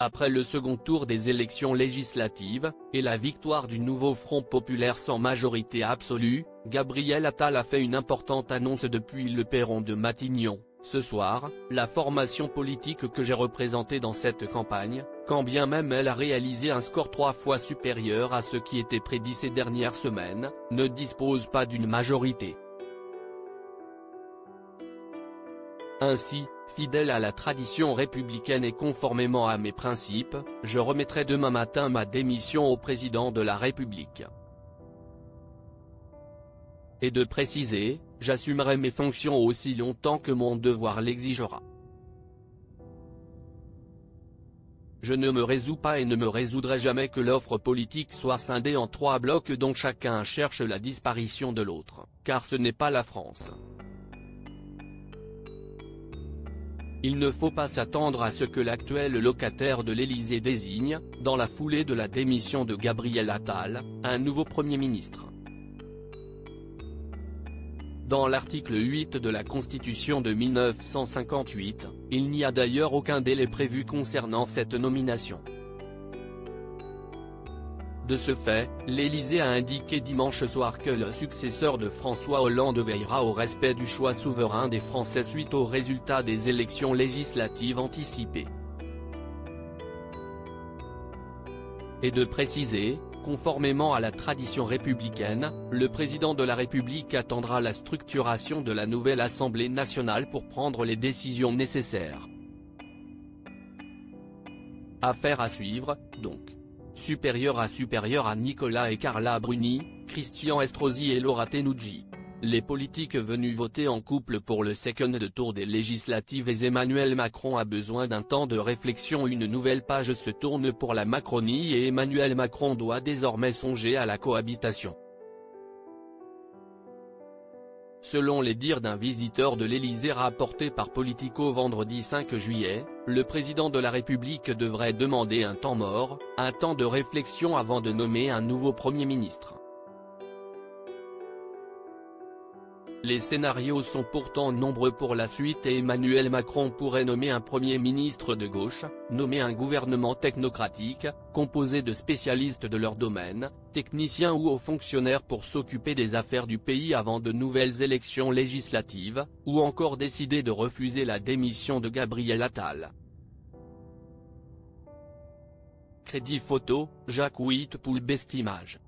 Après le second tour des élections législatives, et la victoire du nouveau Front populaire sans majorité absolue, Gabriel Attal a fait une importante annonce depuis le perron de Matignon. Ce soir, la formation politique que j'ai représentée dans cette campagne, quand bien même elle a réalisé un score trois fois supérieur à ce qui était prédit ces dernières semaines, ne dispose pas d'une majorité. Ainsi, fidèle à la tradition républicaine et conformément à mes principes, je remettrai demain matin ma démission au président de la République. Et de préciser, j'assumerai mes fonctions aussi longtemps que mon devoir l'exigera. Je ne me résous pas et ne me résoudrai jamais que l'offre politique soit scindée en trois blocs dont chacun cherche la disparition de l'autre, car ce n'est pas la France. Il ne faut pas s'attendre à ce que l'actuel locataire de l'Élysée désigne, dans la foulée de la démission de Gabriel Attal, un nouveau Premier ministre. Dans l'article 8 de la Constitution de 1958, il n'y a d'ailleurs aucun délai prévu concernant cette nomination. De ce fait, l'Élysée a indiqué dimanche soir que le successeur de François Hollande veillera au respect du choix souverain des Français suite aux résultats des élections législatives anticipées. Et de préciser, conformément à la tradition républicaine, le président de la République attendra la structuration de la nouvelle Assemblée nationale pour prendre les décisions nécessaires. Affaire à suivre, donc supérieur à supérieur à Nicolas et Carla Bruni, Christian Estrosi et Laura Tenucci. Les politiques venus voter en couple pour le second tour des législatives et Emmanuel Macron a besoin d'un temps de réflexion Une nouvelle page se tourne pour la Macronie et Emmanuel Macron doit désormais songer à la cohabitation. Selon les dires d'un visiteur de l'Élysée rapporté par Politico vendredi 5 juillet, le président de la République devrait demander un temps mort, un temps de réflexion avant de nommer un nouveau Premier ministre. Les scénarios sont pourtant nombreux pour la suite et Emmanuel Macron pourrait nommer un Premier ministre de gauche, nommer un gouvernement technocratique, composé de spécialistes de leur domaine, techniciens ou hauts fonctionnaires pour s'occuper des affaires du pays avant de nouvelles élections législatives, ou encore décider de refuser la démission de Gabriel Attal. Crédit photo, Jacques Witt pour Bestimage